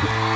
숨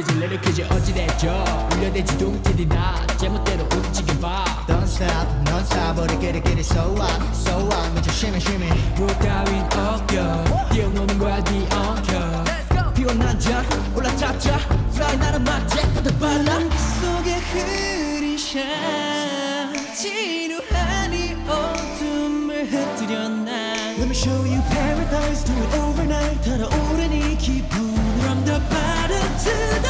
Let it crazy 어찌됐죠 울려대지 둥티리나 제멋대로 움직여봐 Don't stop, non stop, 우리 끼리 끼리 so what, so what, 먼저 쉬면 쉬면 로 따윈 어겨 뛰어노는 거야 네 엉켜 피곤한 자 올라타자 Fly 나는 맞제 뻗어 발라 속에 흐린 샤 지루한 이 어둠을 흩뜨려 난 Let me show you paradise do it overnight 달아오른 이 기분 From the bottom to the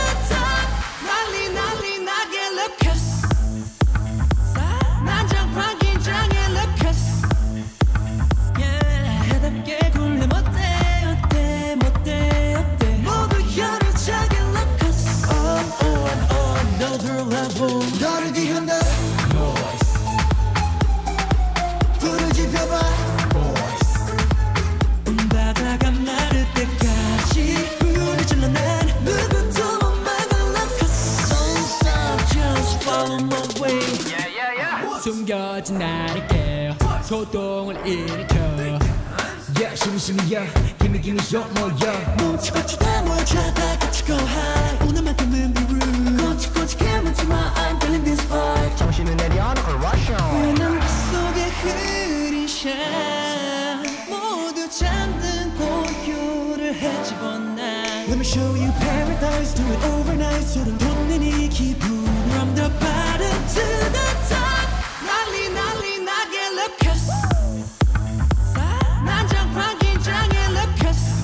level 너를 뒤흔들 불을 지펴봐 바다가 마를 때까지 불을 질러 난 누구도 못 us Don't stop just follow my way 숨겨진 나를 깨 소동을 일으켜 Yeah, shimmy, shimmy, yeah Gimme, gimme, show more, yeah 뭉치 같이 다 모여 Let me show you paradise do it overnight 소름 돋는 이 기분 From the bottom to the top 난리 난리 나게 look us 난장판 긴장해 look us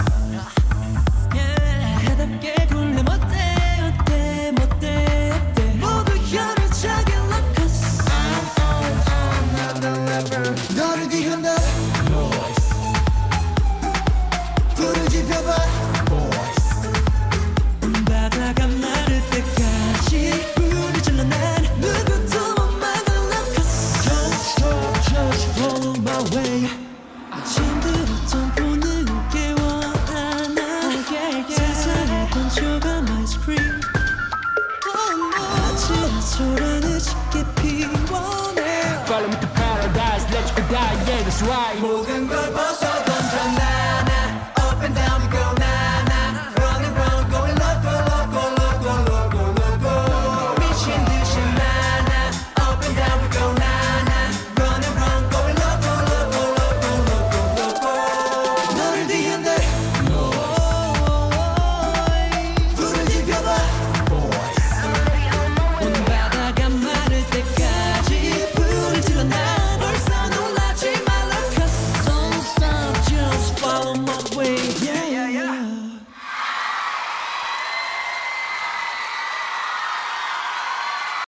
yeah. 해답게 굴림 어때 어때 못돼 어때 모두 열어차게 look us 너를 뒤흔들 불을 지펴봐 바다가 마를 때까지 Follow me to paradise, let you die, yeah, that's right